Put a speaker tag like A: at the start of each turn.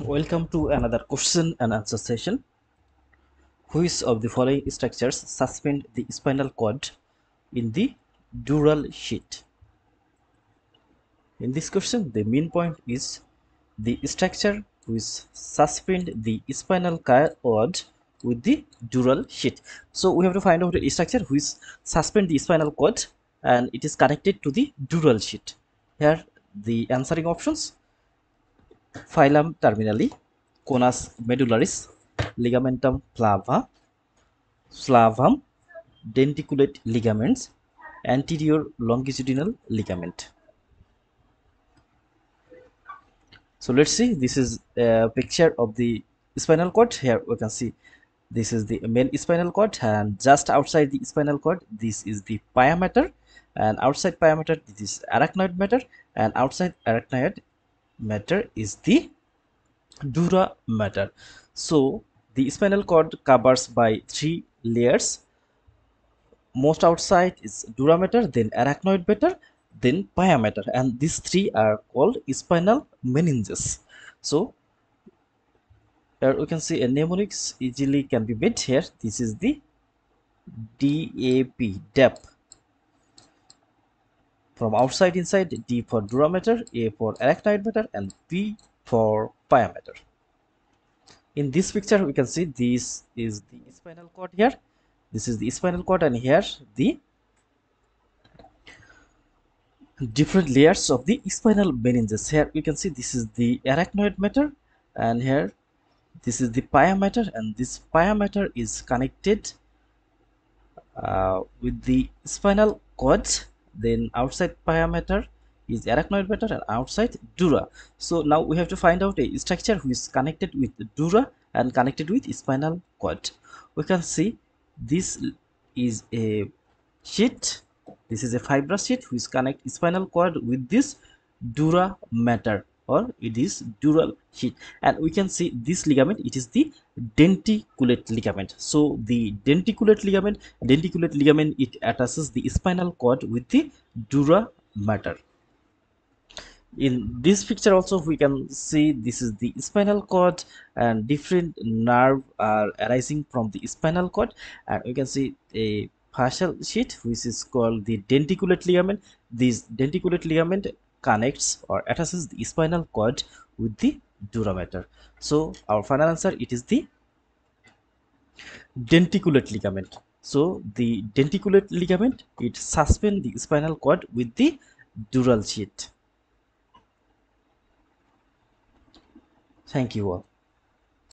A: Welcome to another question and answer session. Which of the following structures suspend the spinal cord in the dural sheet? In this question, the main point is the structure which suspend the spinal cord with the dural sheet. So we have to find out the structure which suspend the spinal cord and it is connected to the dural sheet. Here the answering options filum terminale conus medullaris ligamentum flava flavum denticulate ligaments anterior longitudinal ligament. So let's see. This is a picture of the spinal cord. Here we can see this is the main spinal cord and just outside the spinal cord this is the pia mater and outside pia mater this is arachnoid mater and outside arachnoid mater is the dura mater so the spinal cord covers by three layers. Most outside is dura mater then arachnoid mater then pia and these three are called spinal meninges. So here we can see a mnemonics easily can be made here. This is the DAP depth from outside inside D for dura mater A for arachnoid mater and P for pia mater in this picture we can see this is the spinal cord here. This is the spinal cord and here the different layers of the spinal meninges. Here you can see this is the arachnoid mater and here this is the pia mater and this pia mater is connected uh, with the spinal cord then outside pia mater is arachnoid mater and outside dura. So now we have to find out a structure which is connected with dura and connected with spinal cord. We can see this is a sheet. This is a fibrous sheet which connect spinal cord with this dura mater or it is dural sheet and we can see this ligament it is the denticulate ligament. So the denticulate ligament denticulate ligament it attaches the spinal cord with the dura mater. In this picture also we can see this is the spinal cord and different nerve are arising from the spinal cord. And we can see a fascial sheet which is called the denticulate ligament. This denticulate ligament connects or attaches the spinal cord with the dura mater so our final answer it is the denticulate ligament. So the denticulate ligament it suspend the spinal cord with the dural sheet thank you all